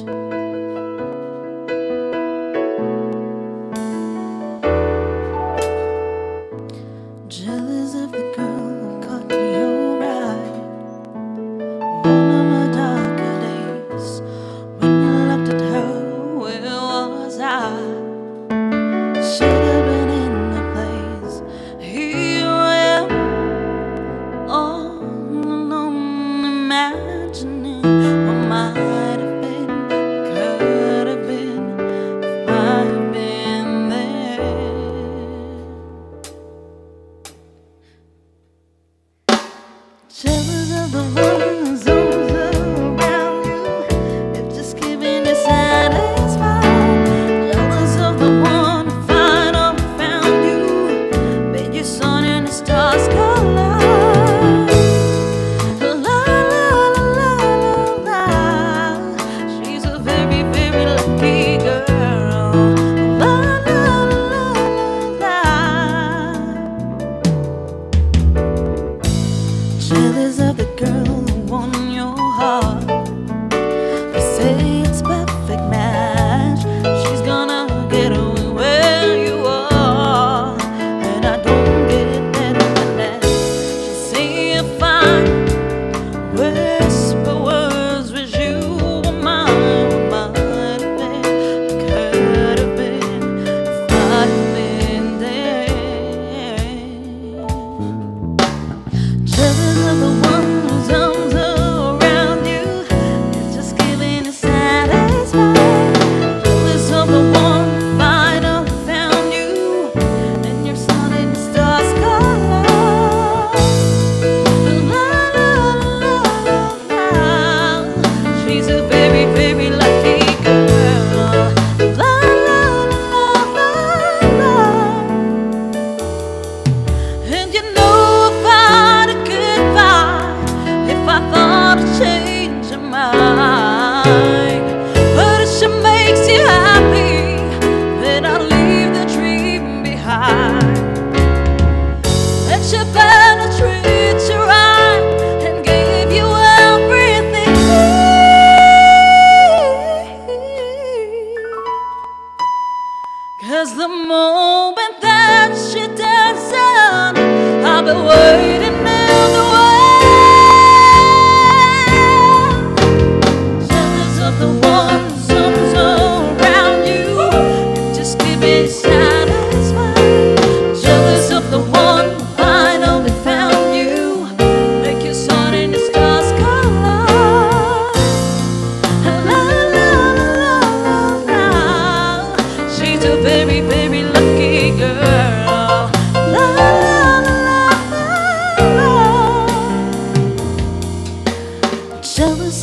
much. Terror of the world. you find moment that she doesn't. I'll be waiting.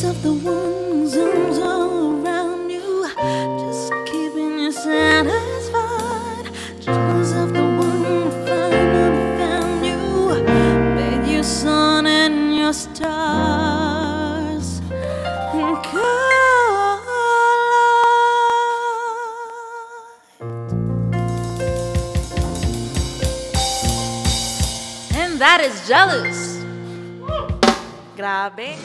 of the one all around you, just keeping you satisfied. Jealous of the one finally found you, made your sun and your stars. collide. and that is jealous. Grave.